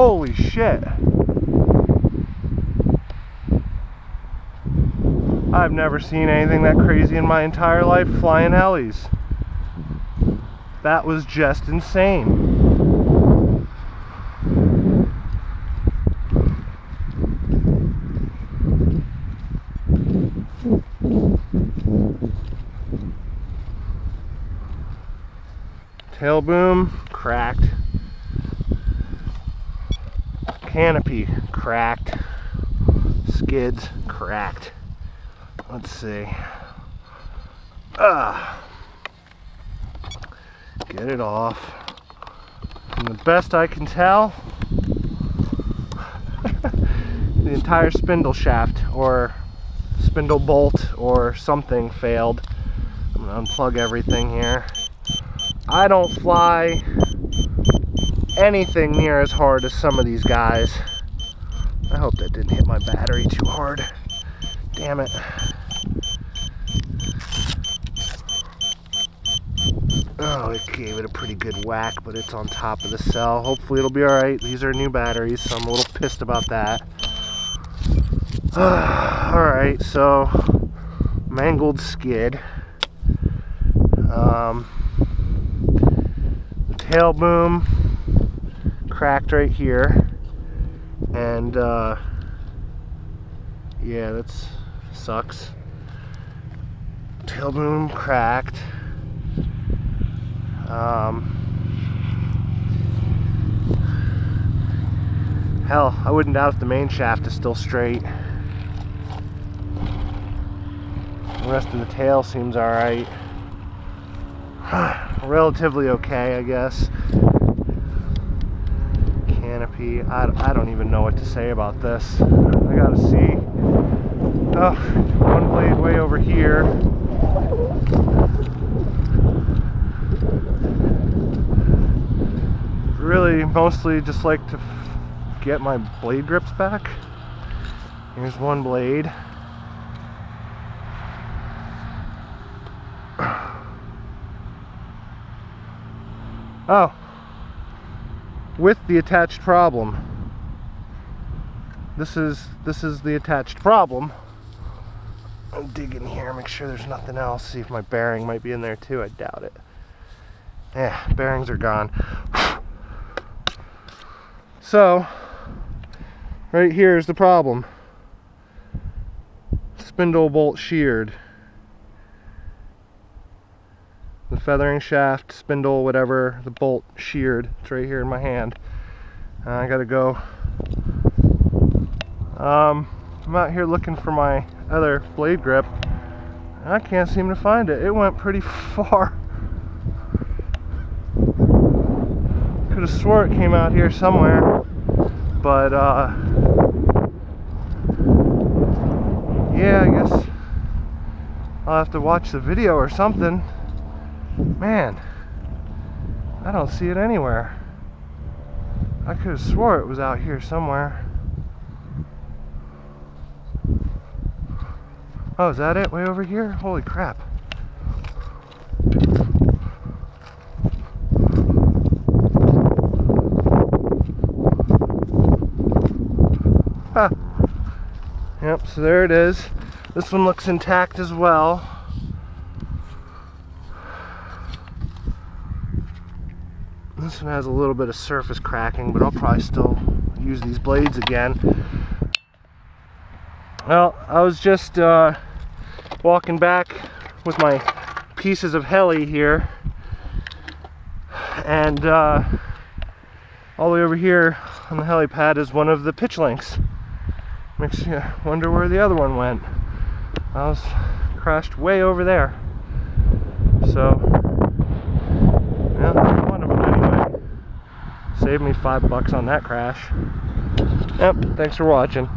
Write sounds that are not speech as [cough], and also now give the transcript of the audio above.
Holy shit. I've never seen anything that crazy in my entire life flying helis. That was just insane. Tail boom, cracked. Canopy, cracked. Skids, cracked. Let's see. Ah. Get it off. From the best I can tell, [laughs] the entire spindle shaft or spindle bolt or something failed. I'm gonna unplug everything here. I don't fly anything near as hard as some of these guys. I hope that didn't hit my battery too hard. Damn it. Oh, it gave it a pretty good whack, but it's on top of the cell. Hopefully it'll be alright. These are new batteries, so I'm a little pissed about that. [sighs] alright, so mangled skid. Um, tail boom cracked right here. And uh, yeah, that's sucks. Tail boom cracked. Um, hell, I wouldn't doubt if the main shaft is still straight. The rest of the tail seems alright. [sighs] Relatively okay, I guess. Canopy, I, I don't even know what to say about this. I gotta see. Oh, one blade way over here. really mostly just like to get my blade grips back. Here's one blade. [sighs] Oh, with the attached problem. This is this is the attached problem. I'll dig in here, make sure there's nothing else. See if my bearing might be in there too. I doubt it. Yeah, bearings are gone. [sighs] So, right here is the problem. Spindle bolt sheared. The feathering shaft, spindle, whatever, the bolt sheared. It's right here in my hand. Uh, I gotta go. Um, I'm out here looking for my other blade grip. I can't seem to find it. It went pretty [laughs] far. could have swore it came out here somewhere, but uh, yeah, I guess I'll have to watch the video or something. Man, I don't see it anywhere. I could have swore it was out here somewhere. Oh, is that it? Way over here? Holy crap. Yep, so there it is. This one looks intact as well. This one has a little bit of surface cracking, but I'll probably still use these blades again. Well, I was just uh, walking back with my pieces of heli here, and uh, all the way over here on the helipad is one of the pitch links. Makes you wonder where the other one went. I was crashed way over there. So, yeah, one of them anyway. Saved me five bucks on that crash. Yep, thanks for watching.